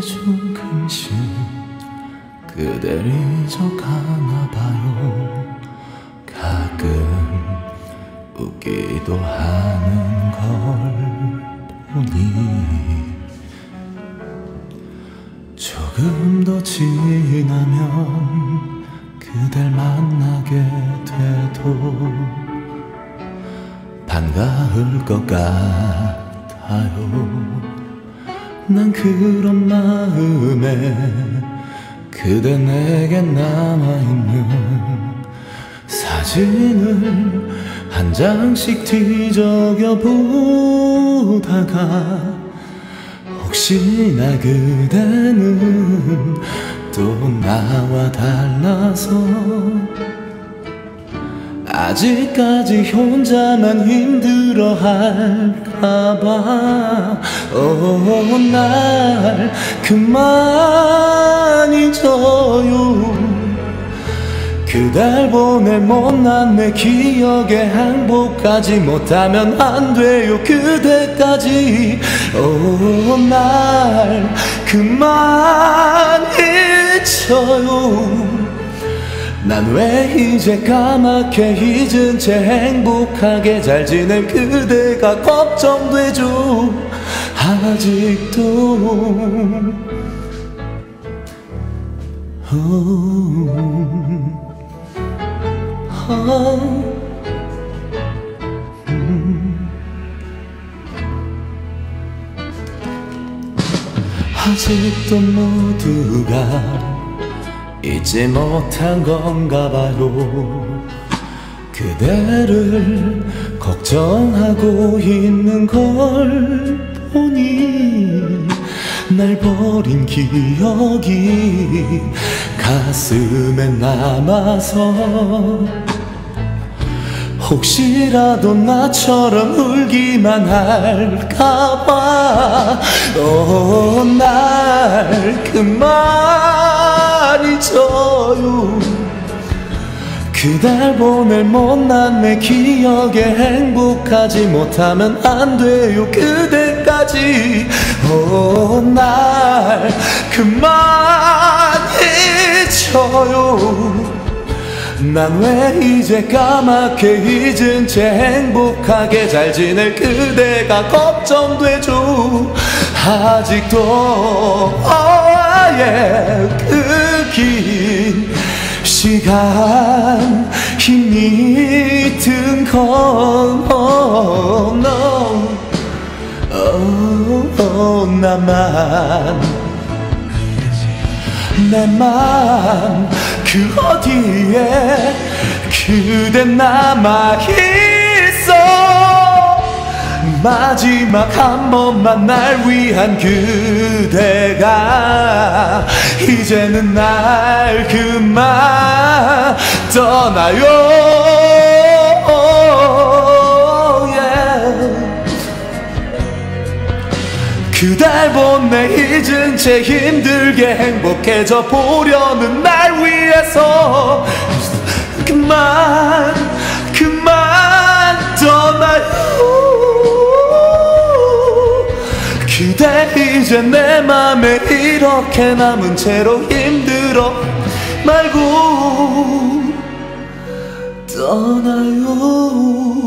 잠시 그댈 잊어가나 봐요. 가끔 웃기도 하는 걸 보니. 조금 더 지나면 그댈 만나게 돼도 반가울 것 같아요 난 그런 마음에 그대 내게 남아있는 사진을 한 장씩 뒤적여 보다가 혹시나 그대는 또 나와 달라서 아직까지 혼자만 힘들어 할까봐. 오, 날 그만 잊어요 그댈 보낼 못난 내 기억에 행복하지 못하면 안 돼요 그대까지. 오, 날 그만 잊어요 난 왜 이제 까맣게 잊은 채 행복하게 잘 지낼 그대가 걱정되죠 아직도. 오, 아, 음. 아직도 모두가 잊지 못한 건가 봐요. 그대를 걱정하고 있는 걸 보니 날 버린 기억이 가슴에 남아서 혹시라도 나처럼 울기만 할까봐. 오, 날 그만 잊어요. 그댈 보낼 못난 내 기억에 행복하지 못하면 안 돼요. 그대까지. 오, 날 그만 잊어요. 난 왜 이제 까맣게 잊은 채 행복하게 잘 지낼 그대가 걱정되죠 아직도 oh, yeah, 그 긴 시간 힘이 든건 oh, oh, oh, 나만. 내맘 그 어디에 그대 남아있어 마지막 한 번만 날 위한 그대가 이제는 날 그만 떠나요 yeah. 그댈 보내 잊은 채 힘들게 행복해져 보려는 날 위해서 그만 이제 내 맘에 이렇게 남은 채로 힘들어 말고 떠나요